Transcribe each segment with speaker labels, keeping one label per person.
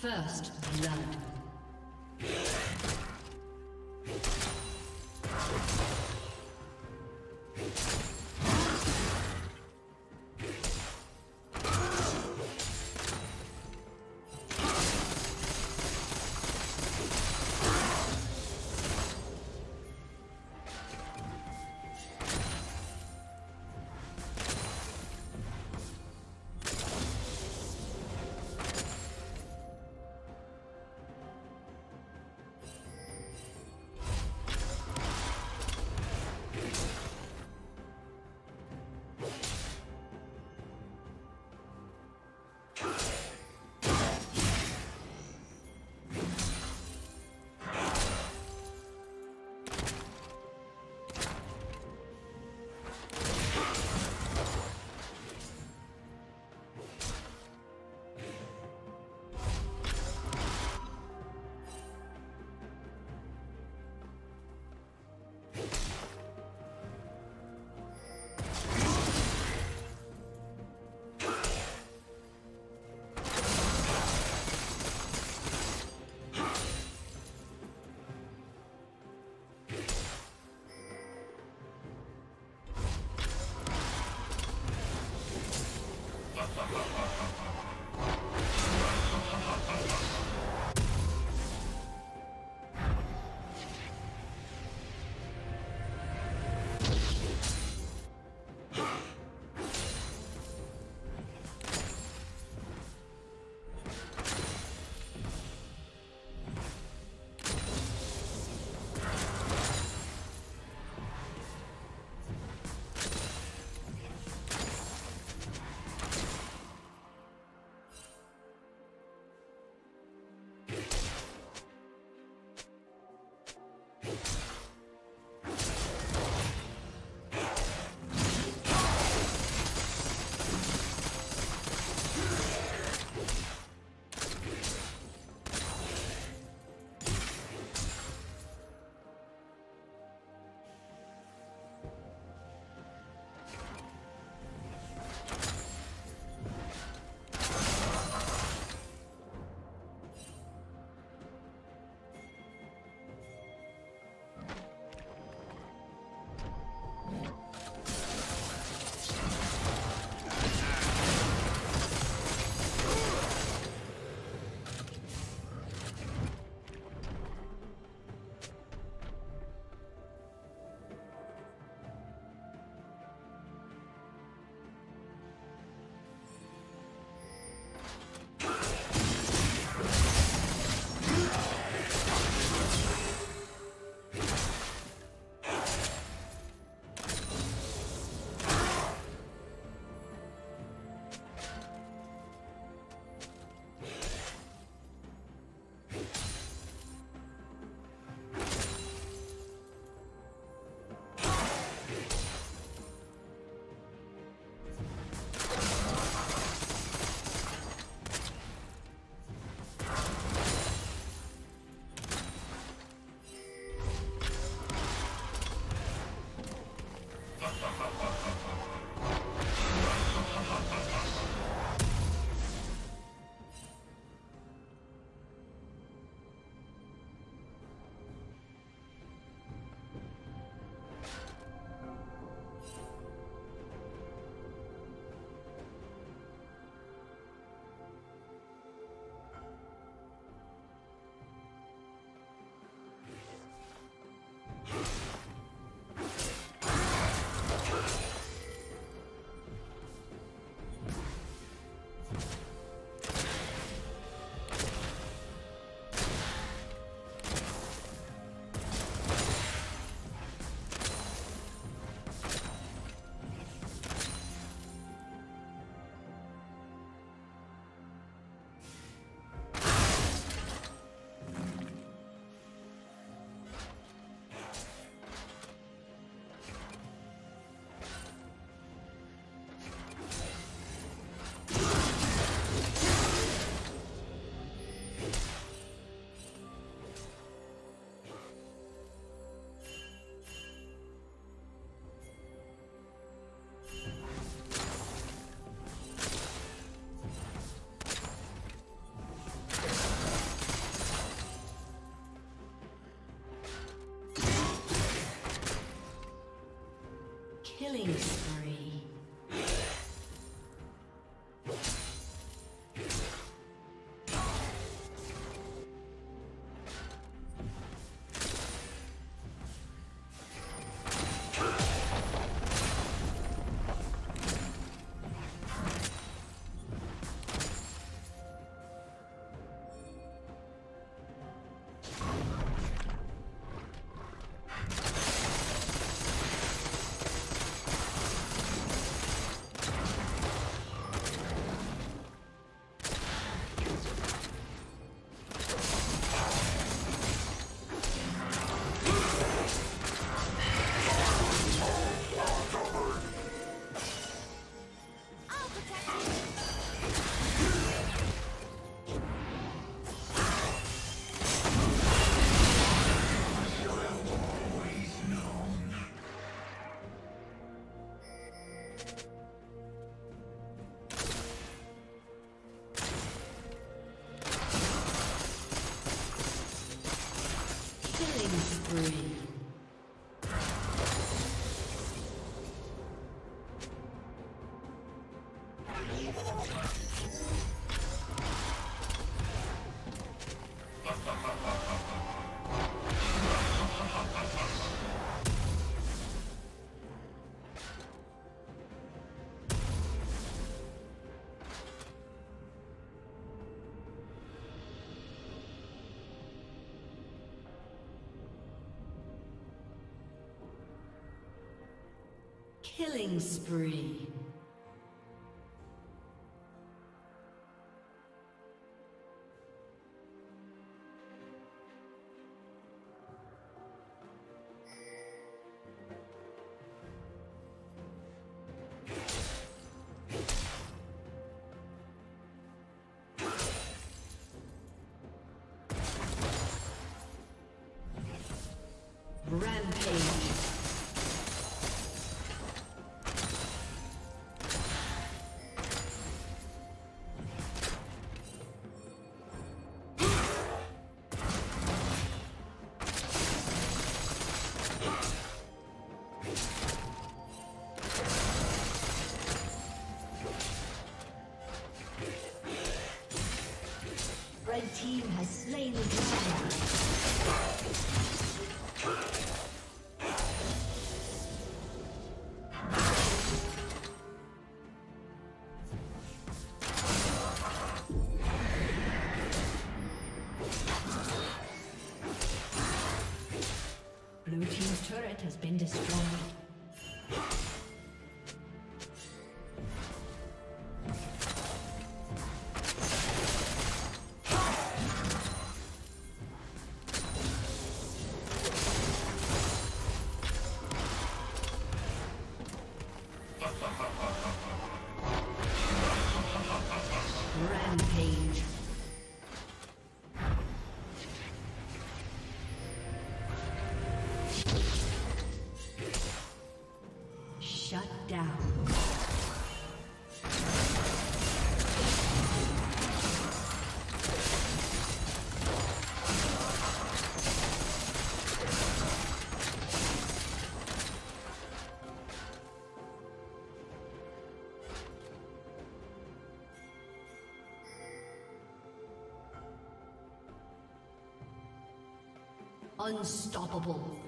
Speaker 1: First blood. Killing spree. Unstoppable.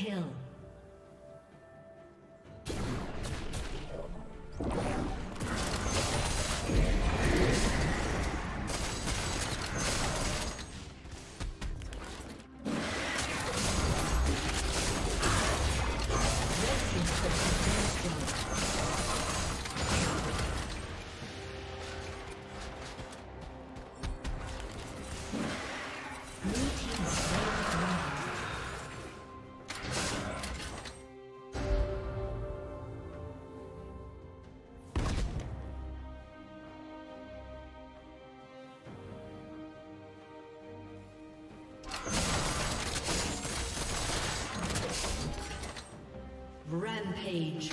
Speaker 1: Kill. Rampage.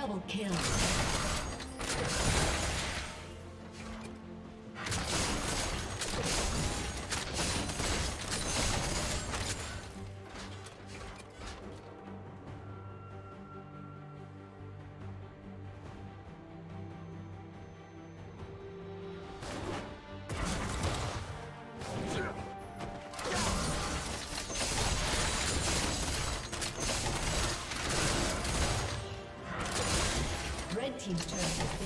Speaker 1: Double kill. Team's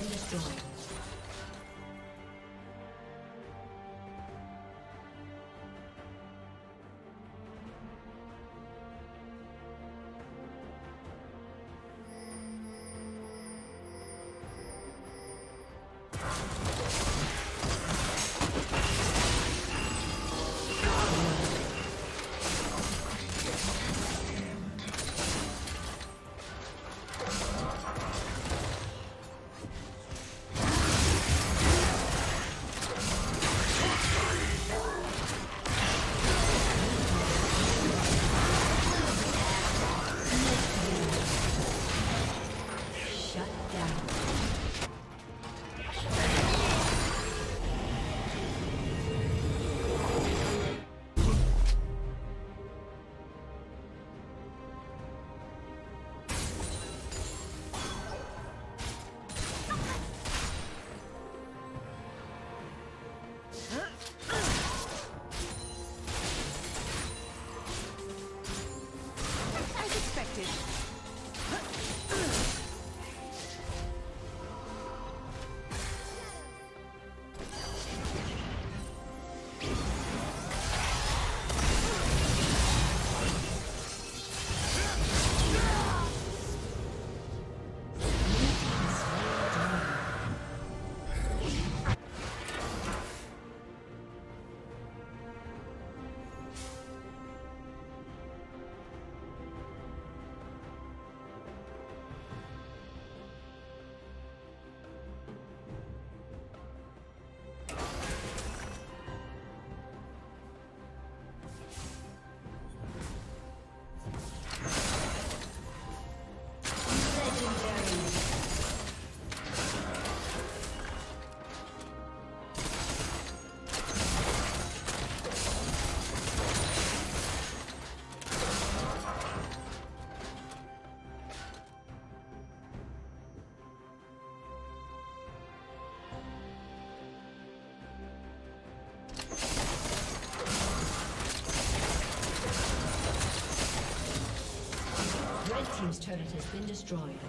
Speaker 1: team's turret has been destroyed.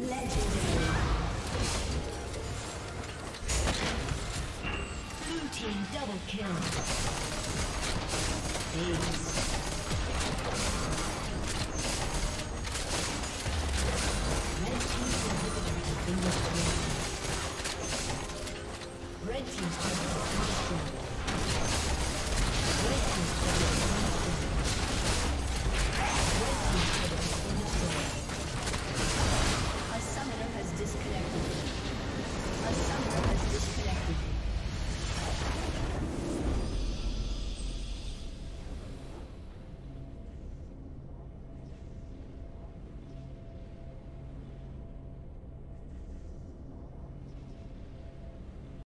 Speaker 1: Legendary. Blue team double kill. Ace.